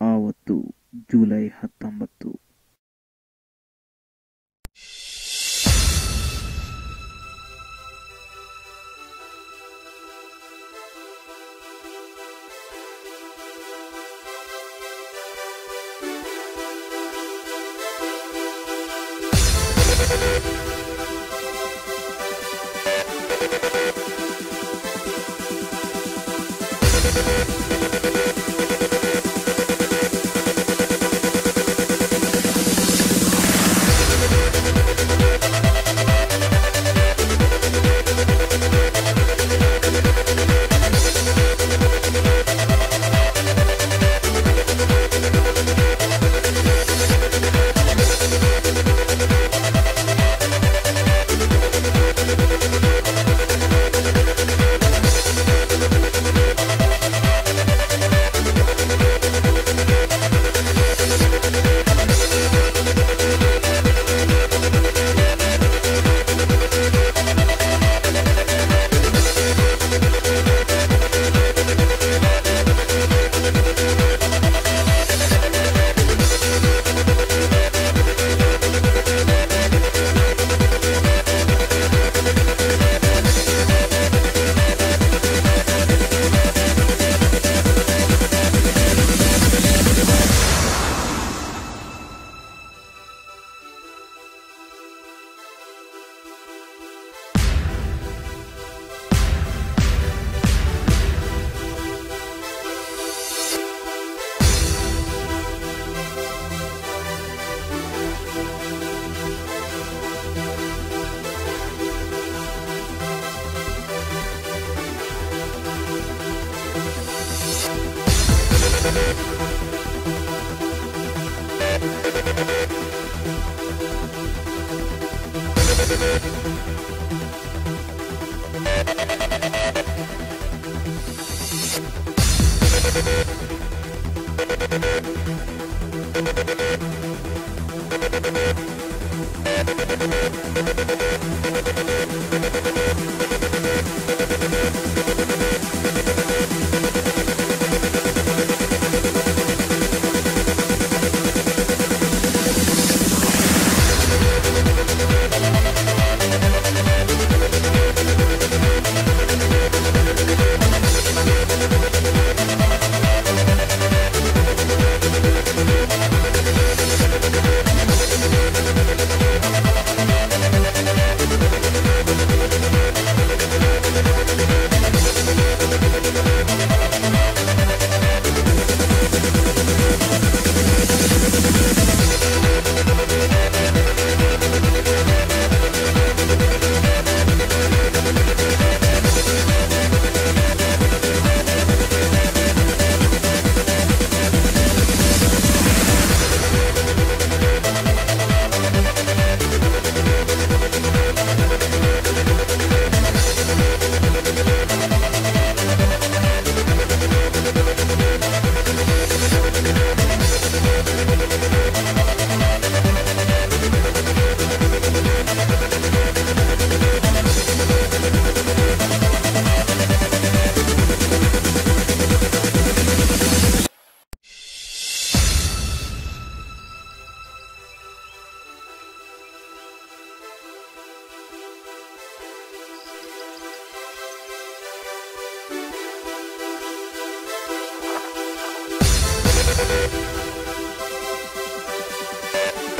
ಆವತ್ತು ಜುಲೈ ಹತ್ತೊಂಬತ್ತು We'll be right back. We'll be.